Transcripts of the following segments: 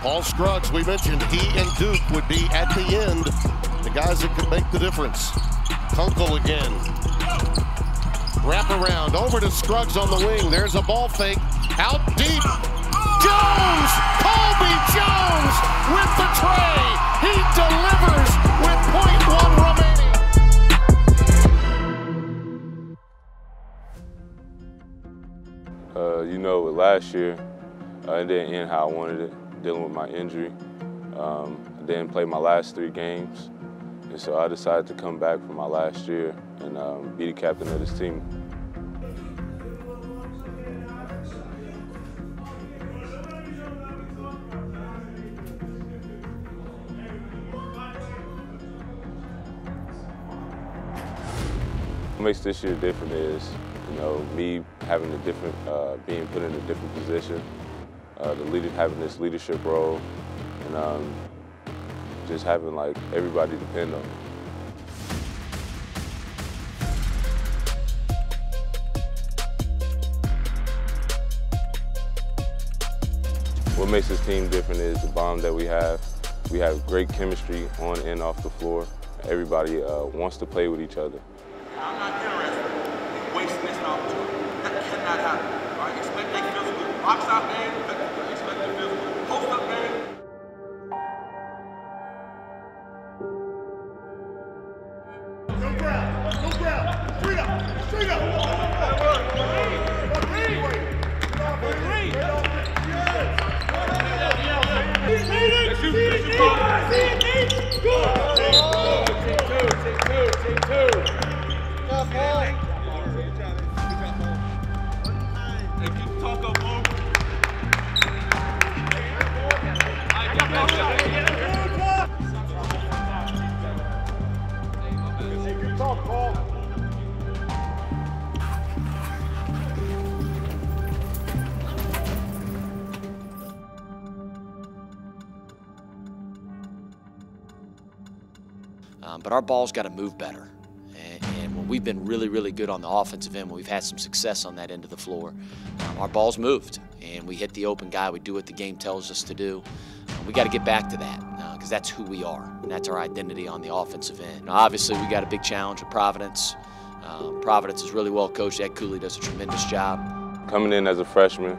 Paul Scruggs, we mentioned he and Duke would be at the end, the guys that could make the difference. Kunkel again. Wrap around, over to Scruggs on the wing. There's a ball fake, out deep. Jones! Colby Jones with the tray. He delivers with one remaining. Uh, you know, last year, uh, it didn't end how I wanted it dealing with my injury. Um, I didn't play my last three games, and so I decided to come back for my last year and um, be the captain of this team. What makes this year different is, you know, me having a different, uh, being put in a different position, uh, the leader having this leadership role, and um, just having like everybody depend on. What makes this team different is the bond that we have. We have great chemistry on and off the floor. Everybody uh, wants to play with each other. I'm not interested in wasting this opportunity. That cannot happen. All right, expect physical box out game, Straight up, straight up. Talk, Paul. Um, but our ball's got to move better. And, when we've been really, really good on the offensive end, when we've had some success on that end of the floor, um, our ball's moved. And we hit the open guy. We do what the game tells us to do. Um, we got to get back to that because that's who we are. And that's our identity on the offensive end. Now, obviously, we got a big challenge with Providence. Um, Providence is really well coached. Ed Cooley does a tremendous job. Coming in as a freshman,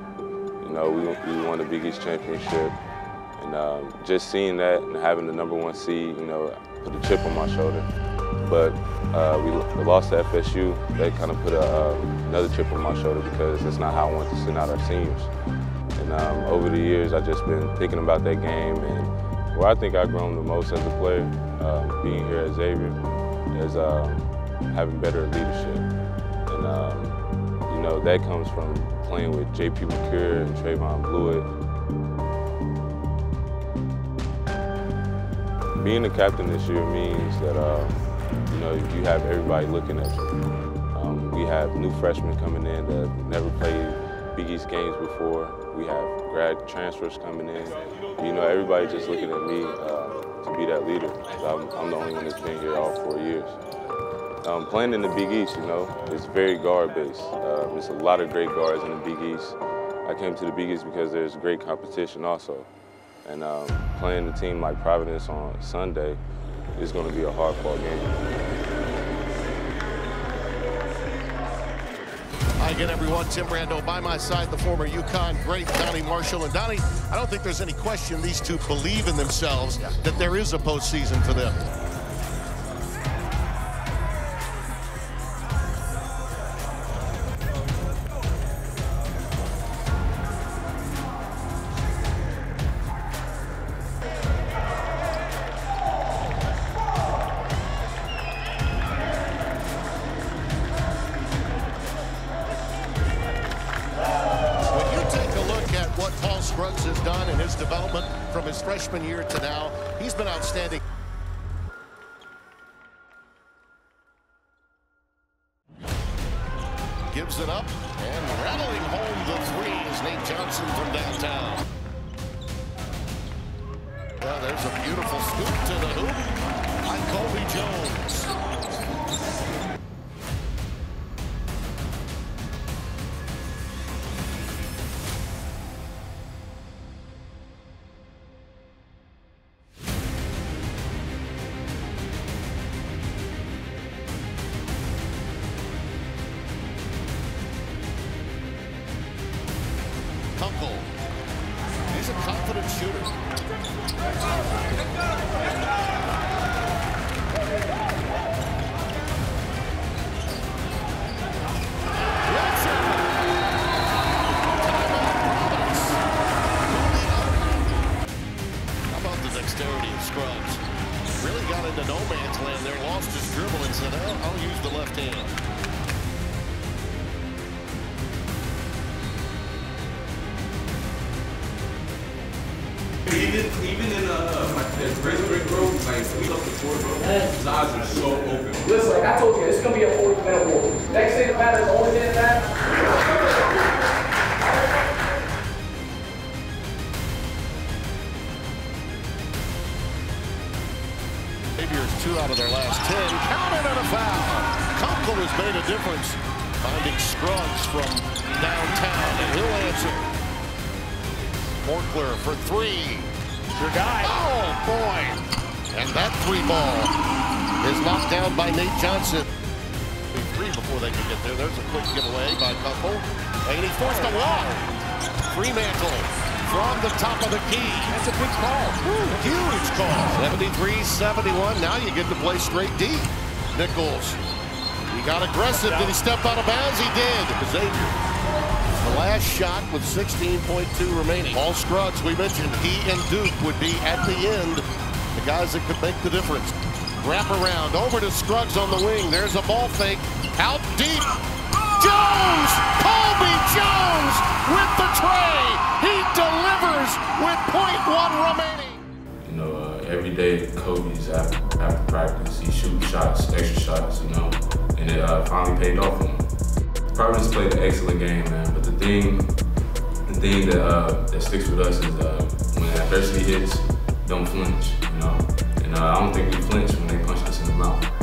you know, we, we won the Big East championship. And um, just seeing that and having the number one seed, you know, put a chip on my shoulder. But uh, we, lost to FSU. That kind of put a, uh, another chip on my shoulder because that's not how I want to send out our seniors. And um, over the years, I've just been thinking about that game and where I think I've grown the most as a player, um, being here at Xavier, is um, having better leadership. And, um, you know, that comes from playing with J.P. Macura and Trevon Bluiett. Being the captain this year means that, uh, you know, you have everybody looking at you. Um, we have new freshmen coming in that have never played Big East games before. We have grad transfers coming in. You know, everybody just looking at me uh, to be that leader. I'm, I'm, the only one that's been here all four years. Um, playing in the Big East, you know, it's very guard-based. Uh, there's a lot of great guards in the Big East. I came to the Big East because there's great competition also. And um, playing a team like Providence on Sunday is going to be a hard-fought game. Hi again, everyone. Tim Brando by my side, the former UConn great Donny Marshall. And Donny, I don't think there's any question these two believe in themselves that there is a postseason for them. Scruggs has done in his development from his freshman year to now, he's been outstanding. Gives it up and rattling home the three is Nate Johnson from downtown. Well, there's a beautiful scoop to the hoop by Colby Jones. Dexterity of Scruggs? Really got into no man's land there, lost his dribble and said, oh, I'll use the left hand. Even even in uh like that Great Brick Road, like we up the court, bro. His eyes are so open. Listen, like I told you, it's gonna be a 40 minute war. Next thing that matters, only thing that matters. Two out of their last 10. Counted and a foul. Kunkel has made a difference. Finding Scruggs from downtown, and he'll answer. Morkler for three. Your guy. Oh, boy. And that three ball is knocked down by Nate Johnson. Three before they can get there. There's a quick giveaway by Kunkel. And he forced a walk. Freemantle from the top of the key. That's a big call. huge call. 73-71. Now you get to play straight D. Nichols. He got aggressive. Did he step out of bounds? He did. Xavier. The last shot with 16.2 remaining. Paul Scruggs, we mentioned he and Duke would be at the end. The guys that could make the difference. Wrap around over to Scruggs on the wing. There's a ball fake. Out deep. Jones! Colby day Kobe's after, after practice, he shoots shots, extra shots, you know, and it uh, finally paid off for him. Providence played an excellent game, man. But the thing, the thing that uh, that sticks with us is uh, when adversity hits, don't flinch, you know. And uh, I don't think we flinch when they punch us in the mouth.